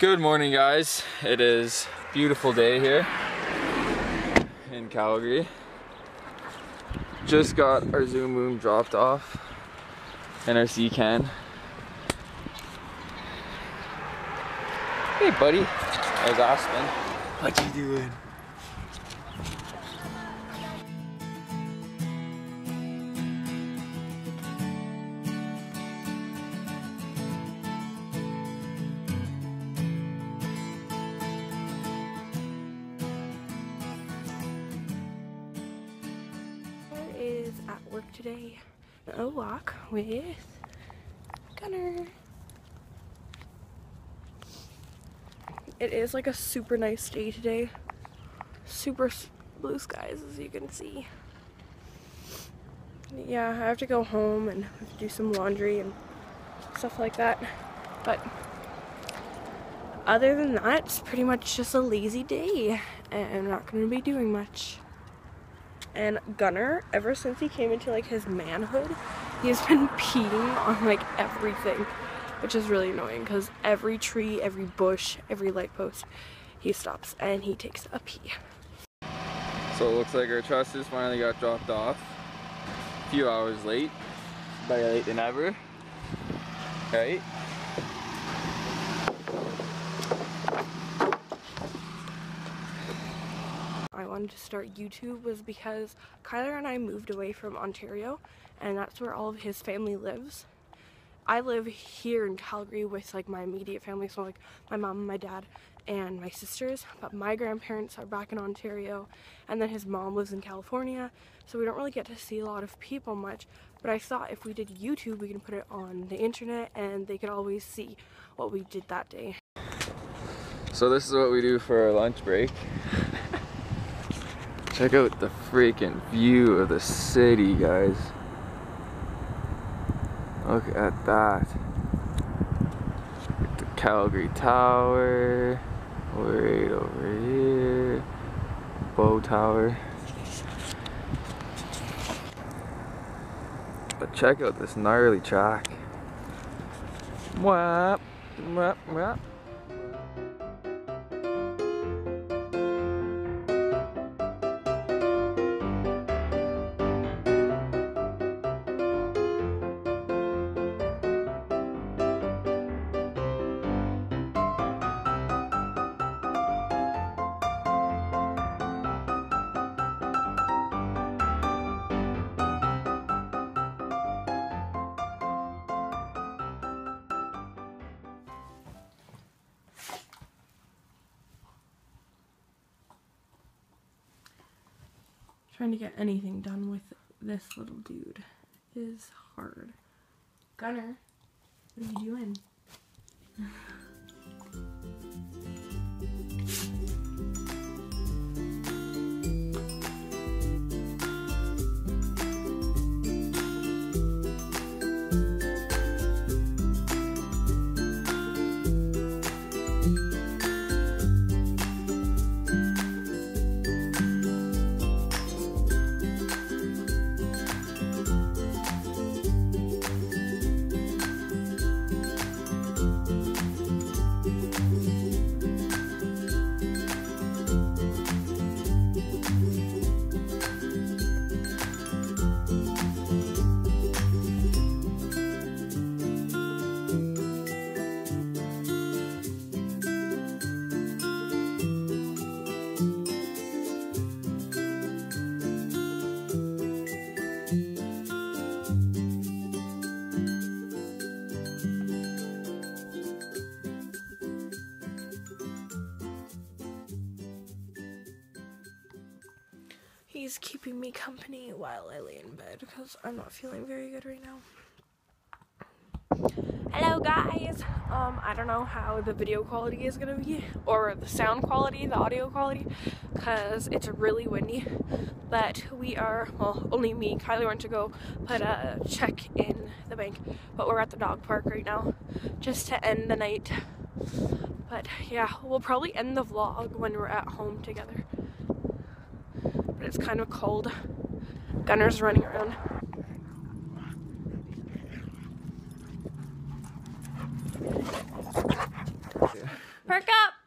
Good morning guys. It is beautiful day here in Calgary. Just got our Zoom boom dropped off and our sea can. Hey buddy. Was Aspen. What you doing? Work today. A walk with Gunner. It is like a super nice day today. Super blue skies as you can see. Yeah, I have to go home and do some laundry and stuff like that. But other than that, it's pretty much just a lazy day and I'm not going to be doing much. And Gunner, ever since he came into like his manhood, he has been peeing on like everything, which is really annoying because every tree, every bush, every light post, he stops and he takes a pee. So it looks like our trusses finally got dropped off. A few hours late. Better late than ever. Right? Wanted to start YouTube was because Kyler and I moved away from Ontario and that's where all of his family lives. I live here in Calgary with like my immediate family, so like my mom, my dad, and my sisters, but my grandparents are back in Ontario and then his mom lives in California, so we don't really get to see a lot of people much. But I thought if we did YouTube, we can put it on the internet and they could always see what we did that day. So this is what we do for our lunch break. Check out the freaking view of the city, guys. Look at that. The Calgary Tower. Right over here. Bow Tower. But check out this gnarly track. Whap, whap, whap. Trying to get anything done with this little dude is hard. Gunner, what are you doing? He's keeping me company while I lay in bed because I'm not feeling very good right now. Hello guys! Um, I don't know how the video quality is gonna be, or the sound quality, the audio quality, because it's really windy. But we are, well, only me, Kylie went to go put a check in the bank, but we're at the dog park right now, just to end the night. But yeah, we'll probably end the vlog when we're at home together. It's kind of cold. Gunner's running around. Perk up!